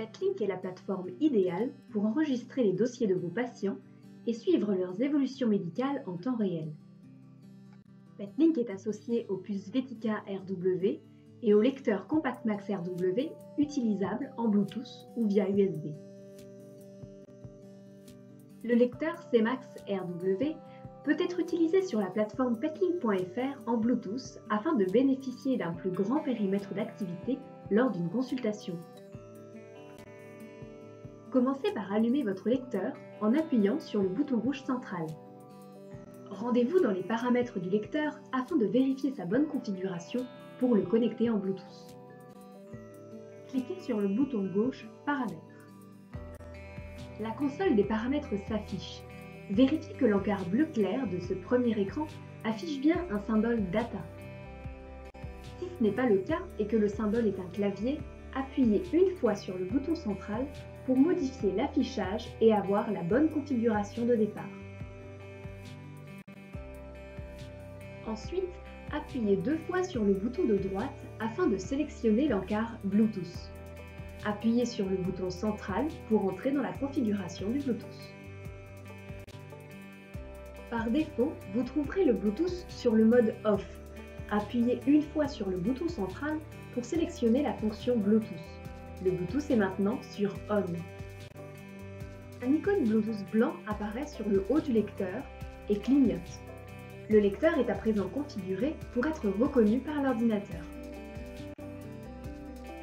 Petlink est la plateforme idéale pour enregistrer les dossiers de vos patients et suivre leurs évolutions médicales en temps réel. Petlink est associé au puce Vetica RW et au lecteur CompactMax RW utilisable en Bluetooth ou via USB. Le lecteur CMAX RW peut être utilisé sur la plateforme petlink.fr en Bluetooth afin de bénéficier d'un plus grand périmètre d'activité lors d'une consultation. Commencez par allumer votre lecteur en appuyant sur le bouton rouge central. Rendez-vous dans les paramètres du lecteur afin de vérifier sa bonne configuration pour le connecter en Bluetooth. Cliquez sur le bouton gauche Paramètres. La console des paramètres s'affiche. Vérifiez que l'encart bleu clair de ce premier écran affiche bien un symbole Data. Si ce n'est pas le cas et que le symbole est un clavier, appuyez une fois sur le bouton central pour modifier l'affichage et avoir la bonne configuration de départ. Ensuite, appuyez deux fois sur le bouton de droite afin de sélectionner l'encart Bluetooth. Appuyez sur le bouton central pour entrer dans la configuration du Bluetooth. Par défaut, vous trouverez le Bluetooth sur le mode Off. Appuyez une fois sur le bouton central pour sélectionner la fonction Bluetooth. Le Bluetooth est maintenant sur On. Un icône Bluetooth blanc apparaît sur le haut du lecteur et clignote. Le lecteur est à présent configuré pour être reconnu par l'ordinateur.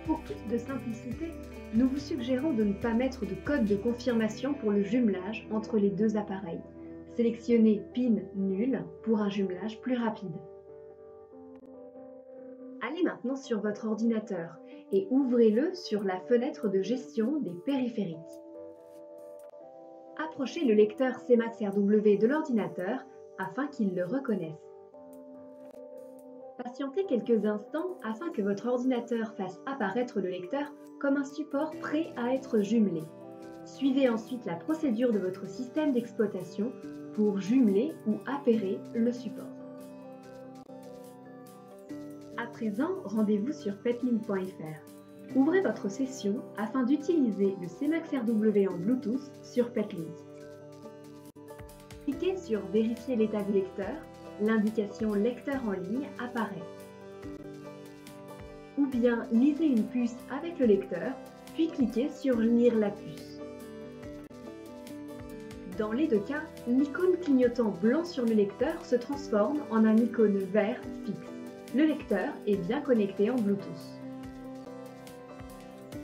Pour plus de simplicité, nous vous suggérons de ne pas mettre de code de confirmation pour le jumelage entre les deux appareils. Sélectionnez PIN nul pour un jumelage plus rapide. Allez maintenant sur votre ordinateur et ouvrez-le sur la fenêtre de gestion des périphériques. Approchez le lecteur CMAX RW de l'ordinateur afin qu'il le reconnaisse. Patientez quelques instants afin que votre ordinateur fasse apparaître le lecteur comme un support prêt à être jumelé. Suivez ensuite la procédure de votre système d'exploitation pour jumeler ou appairer le support. À présent, rendez-vous sur petlink.fr. Ouvrez votre session afin d'utiliser le CMAX RW en Bluetooth sur Petlink. Cliquez sur Vérifier l'état du lecteur, l'indication Lecteur en ligne apparaît. Ou bien lisez une puce avec le lecteur, puis cliquez sur Lire la puce. Dans les deux cas, l'icône clignotant blanc sur le lecteur se transforme en un icône vert fixe. Le lecteur est bien connecté en Bluetooth.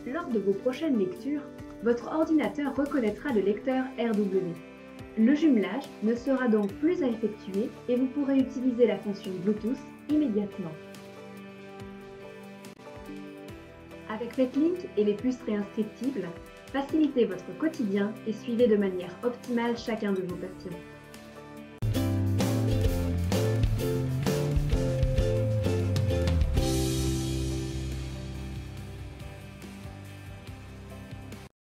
Lors de vos prochaines lectures, votre ordinateur reconnaîtra le lecteur RW. Le jumelage ne sera donc plus à effectuer et vous pourrez utiliser la fonction Bluetooth immédiatement. Avec Petlink et les puces réinscriptibles, facilitez votre quotidien et suivez de manière optimale chacun de vos patients.